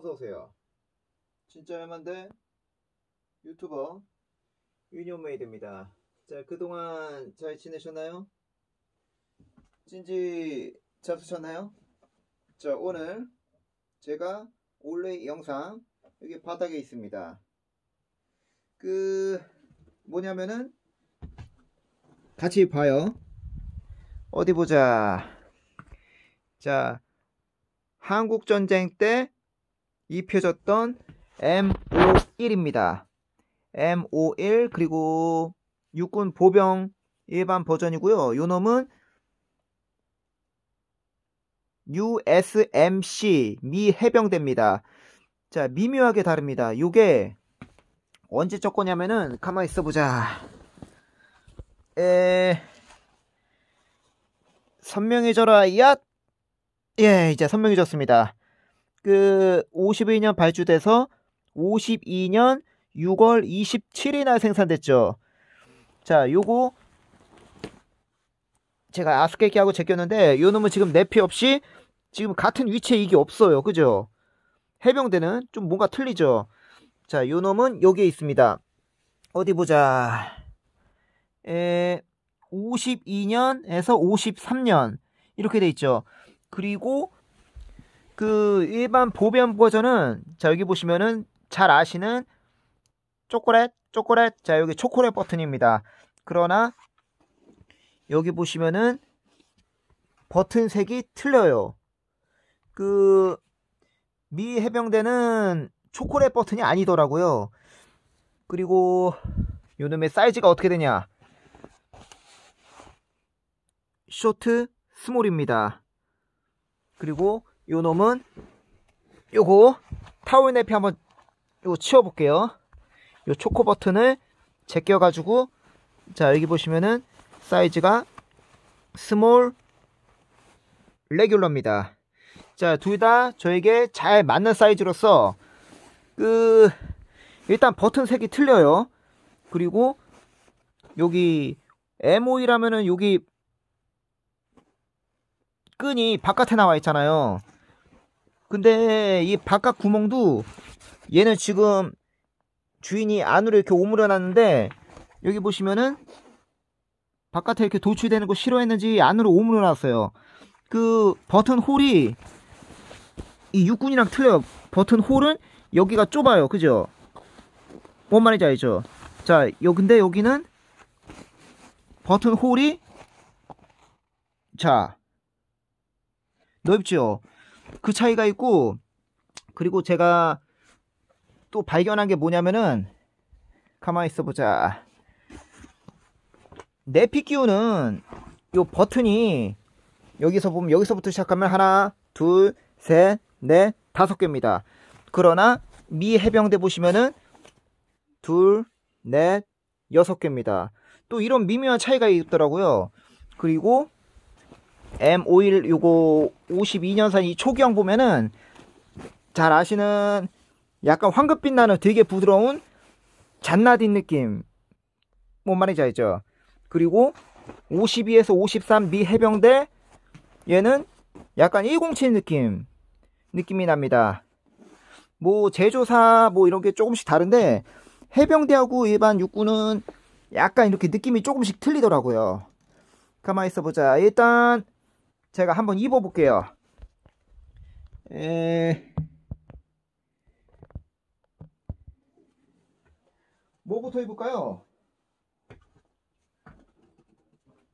어서오세요. 진짜 얼만데 유튜버 유니온메이드입니다. 자, 그동안 잘 지내셨나요? 진지 잡수셨나요? 자, 오늘 제가 올레 영상 여기 바닥에 있습니다. 그 뭐냐면은 같이 봐요. 어디 보자. 자, 한국 전쟁 때 입혀졌던 M51입니다. M51 그리고 육군 보병 일반 버전이고요. 요 놈은 USMC 미 해병대입니다. 자, 미묘하게 다릅니다. 요게 언제 적 거냐면은 가만히 있어 보자. 에 선명해져라 야 예, 이제 선명해졌습니다. 그 52년 발주돼서 52년 6월 27일 날 생산됐죠. 자, 요거 제가 아스케이하고 제꼈는데 요 놈은 지금 내피 없이 지금 같은 위치에 이게 없어요. 그죠? 해병대는 좀 뭔가 틀리죠. 자, 요 놈은 여기에 있습니다. 어디 보자. 에 52년에서 53년 이렇게 돼 있죠. 그리고 그 일반 보변 버전은 자 여기 보시면은 잘 아시는 초콜릿 초콜릿 자 여기 초콜릿 버튼입니다. 그러나 여기 보시면은 버튼 색이 틀려요. 그 미 해병대는 초콜릿 버튼이 아니더라고요. 그리고 요놈의 사이즈가 어떻게 되냐? 쇼트 스몰입니다. 그리고 요 놈은 요거 타월 내피 한번 요거 치워볼게요. 요 초코 버튼을 제껴가지고 자 여기 보시면은 사이즈가 small regular입니다. 자 둘 다 저에게 잘 맞는 사이즈로서 그 일단 버튼 색이 틀려요. 그리고 여기 M51이라면은 여기 끈이 바깥에 나와 있잖아요. 근데 이 바깥 구멍도 얘는 지금 주인이 안으로 이렇게 오므려 놨는데 여기 보시면은 바깥에 이렇게 도출되는 거 싫어했는지 안으로 오므려 놨어요. 그 버튼 홀이 이 육군이랑 틀려요. 버튼 홀은 여기가 좁아요. 그죠? 뭔 말인지 알죠? 자, 요 근데 여기는 버튼 홀이 자 넓죠. 그 차이가 있고 그리고 제가 또 발견한 게 뭐냐면은 가만히 있어 보자. 내피 끼우는 요 버튼이 여기서 보면 여기서부터 시작하면 하나, 둘, 셋, 넷, 다섯 개입니다. 그러나 미 해병대 보시면은 둘, 넷, 여섯 개입니다. 또 이런 미묘한 차이가 있더라고요. 그리고 M51 요거 52년산 이 초기형 보면은 잘 아시는 약간 황급빛 나는 되게 부드러운 잔나딘 느낌 뭔 말인지 알죠? 그리고 52에서 53 미 해병대 얘는 약간 107 느낌 느낌이 납니다. 뭐 제조사 뭐 이런 게 조금씩 다른데 해병대하고 일반 육군은 약간 이렇게 느낌이 조금씩 틀리더라고요. 가만히 있어 보자. 일단 제가 한번 입어볼게요. 에... 뭐부터 입을까요?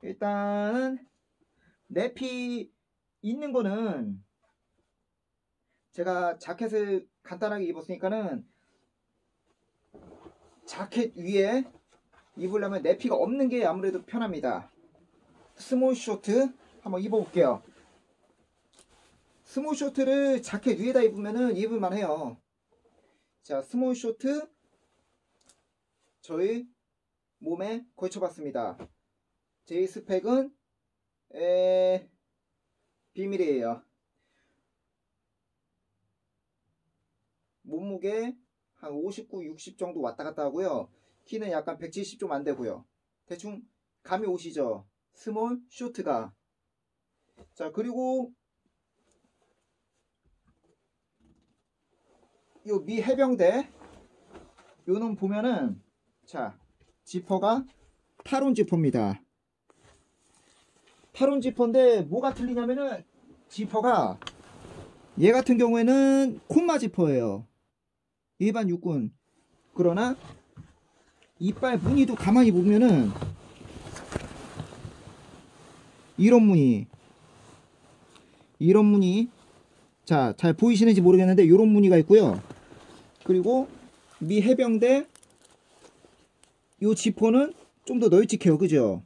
일단은 내피 있는 거는 제가 자켓을 간단하게 입었으니까는 자켓 위에 입으려면 내피가 없는 게 아무래도 편합니다. small short 한번 입어볼게요. small short를 자켓 위에다 입으면은 입을만 해요. 자, small short 저희 몸에 걸쳐봤습니다. 제 스펙은 에... 비밀이에요. 몸무게 한 59, 60 정도 왔다 갔다 하고요. 키는 약간 170 좀 안 되고요. 대충 감이 오시죠? small short가 자 그리고 요 미 해병대 요놈 보면은 자 지퍼가 Talon 지퍼입니다. Talon 지퍼인데 뭐가 틀리냐면은 지퍼가 얘 같은 경우에는 Conmar 지퍼예요. 일반 육군. 그러나 이빨 무늬도 가만히 보면은 이런 무늬 이런 무늬 자 잘 보이시는지 모르겠는데 이런 무늬가 있고요. 그리고 미 해병대 요 지퍼는 좀 더 널찍해요. 그죠?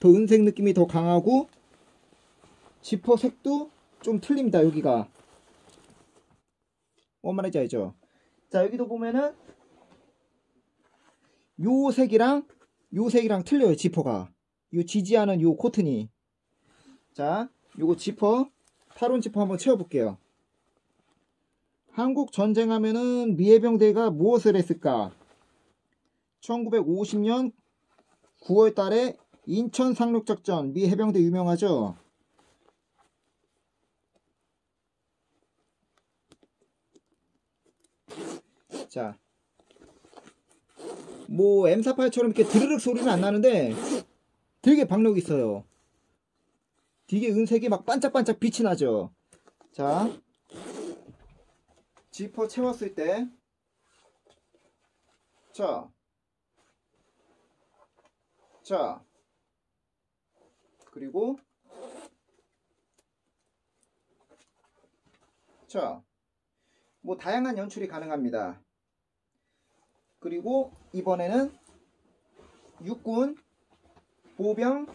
더 은색 느낌이 더 강하고 지퍼 색도 좀 틀립니다. 여기가 뭔 말인지 알죠? 자 여기도 보면은 요 색이랑 요 색이랑 틀려요. 지퍼가 요 지지하는 요 코튼이 자 요거 지퍼 타론 지퍼 한번 채워볼게요. 한국 전쟁하면은 미해병대가 무엇을 했을까? 1950년 9월 달에 인천 상륙작전 미 해병대 유명하죠? 자, 뭐 M48처럼 이렇게 드르륵 소리는 안 나는데 되게 박력 있어요. 되게 은색이 막 반짝반짝 빛이 나죠. 자, 지퍼 채웠을 때, 자, 자, 그리고 자, 뭐 다양한 연출이 가능합니다. 그리고 이번에는 육군 보병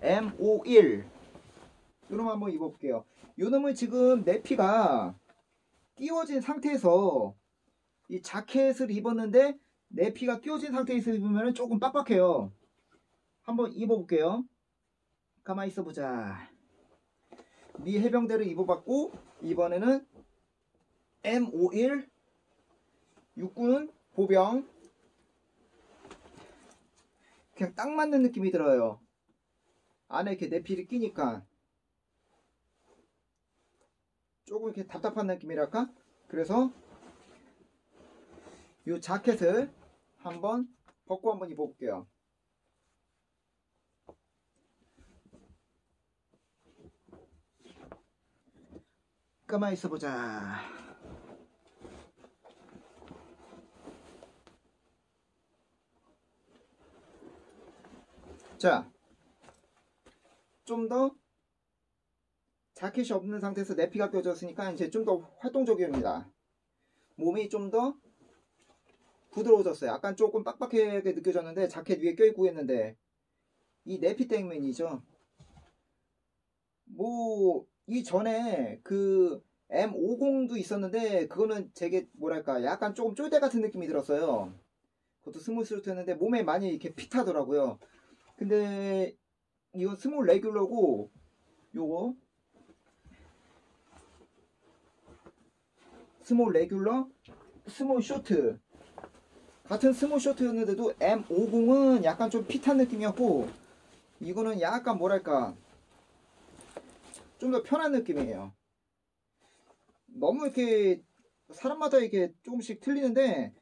M51 요놈 한번 입어볼게요. 요놈은 지금 내피가 끼워진 상태에서 이 자켓을 입었는데 내피가 끼워진 상태에서 입으면 조금 빡빡해요. 한번 입어볼게요. 가만히 있어보자. 미 해병대를 입어봤고 이번에는 M51 육군 보병 그냥 딱 맞는 느낌이 들어요. 안에 이렇게 내피를 끼니까 조금 이렇게 답답한 느낌이랄까? 그래서 이 자켓을 한번 벗고 한번 입어볼게요. 가만히 있어보자. 자, 좀 더 자켓이 없는 상태에서 내피가 껴졌으니까 이제 좀 더 활동적입니다. 몸이 좀 더 부드러워졌어요. 약간 조금 빡빡하게 느껴졌는데 자켓 위에 껴입고 했는데 이 내피 때문이죠. 뭐 이전에 그 M50도 있었는데 그거는 되게 뭐랄까 약간 조금 쫄대 같은 느낌이 들었어요. 그것도 스무스루트였는데 몸에 많이 이렇게 핏하더라고요. 근데 이거 small regular고 요거 small regular small short. 같은 small short였는데도 M50은 약간 좀 fit한 느낌이었고 이거는 약간 뭐랄까 좀 더 편한 느낌이에요. 너무 이렇게 사람마다 이렇게 조금씩 틀리는데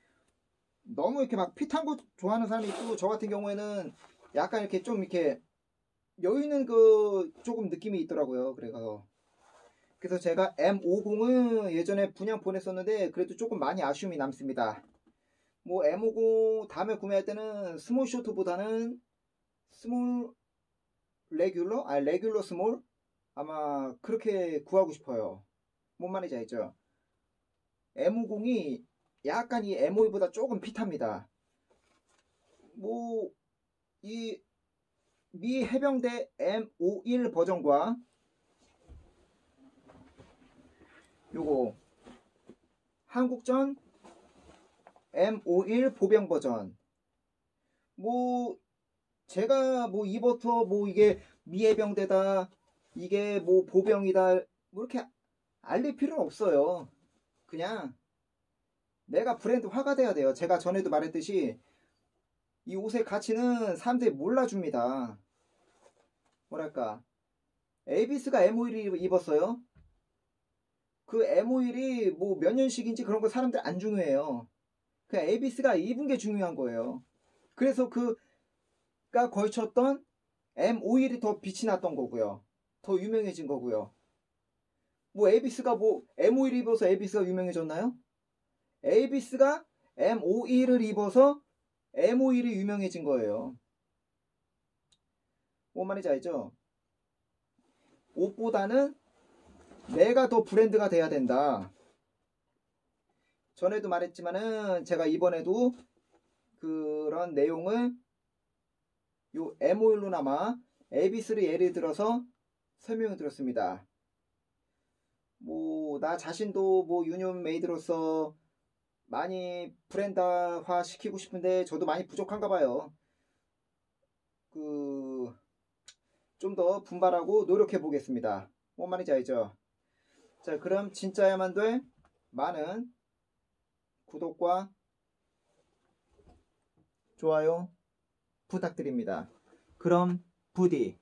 너무 이렇게 막 fit한 거 좋아하는 사람이 있고 저 같은 경우에는 약간 이렇게 좀 이렇게 여유 있는 그 조금 느낌이 있더라고요. 그래서 그래서 제가 M50은 예전에 분양 보냈었는데 그래도 조금 많이 아쉬움이 남습니다. 뭐 M50 다음에 구매할 때는 small short보다는 small regular? 아 regular small? 아마 그렇게 구하고 싶어요. 뭔 말인지 알죠? M50이 약간 이 M52보다 조금 핏합니다. 뭐, 이, 미 해병대 M51 버전과 요거, 한국전 M51 보병 버전. 뭐, 제가 뭐 이버터 뭐 이게 미 해병대다, 이게 뭐 보병이다, 뭐 이렇게 알릴 필요는 없어요. 그냥 내가 브랜드 화가 돼야 돼요. 제가 전에도 말했듯이 이 옷의 가치는 사람들이 몰라줍니다. 뭐랄까. 에이비스가 M51 입었어요. 그 M5일이 뭐 몇 년식인지 그런 거 사람들 안 중요해요. 그냥 에비스가 입은 게 중요한 거예요. 그래서 그가 걸쳤던 M5일이 더 빛이 났던 거고요. 더 유명해진 거고요. 뭐 에비스가 뭐 M5일 입어서 에비스가 유명해졌나요? 에비스가 M51을 입어서 M51이 유명해진 거예요. 알죠? 옷보다는 내가 더 브랜드가 돼야 된다. 전에도 말했지만은 제가 이번에도 그런 내용을 요 M51로나마 에비스를 예를 들어서 설명을 드렸습니다. 뭐, 나 자신도 뭐 유니온 메이드로서 많이 브랜드화 시키고 싶은데 저도 많이 부족한가 봐요. 그, 좀 더 분발하고 노력해 보겠습니다. 뭔 말인지 알죠? 자, 그럼 진짜야만 될 많은 구독과 좋아요 부탁드립니다. 그럼 부디